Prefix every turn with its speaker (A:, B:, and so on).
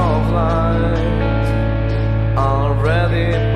A: of light already